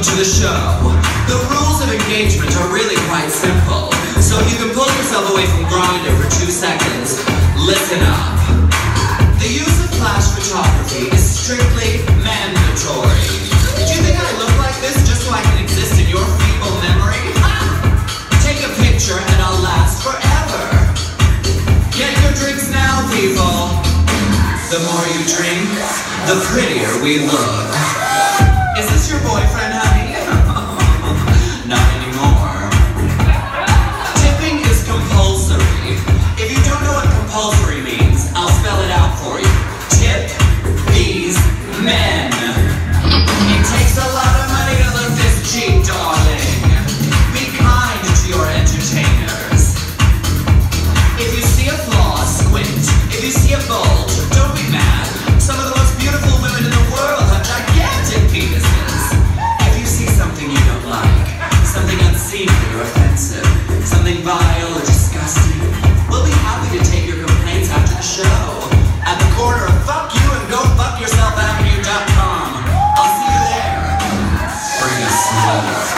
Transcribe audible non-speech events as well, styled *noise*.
Welcome to the show. The rules of engagement are really quite simple, so if you can pull yourself away from Grindr for two seconds, listen up. The use of flash photography is strictly mandatory. Do you think I look like this just so I can exist in your feeble memory? Ha! *laughs* Take a picture and I'll last forever. Get your drinks now, people. The more you drink, the prettier we look. obscene or offensive, something vile or disgusting, we'll be happy to take your complaints after the show at the corner of Fuck You and Go Fuck Yourself Avenue.com. I'll see you there. Bring a sweater.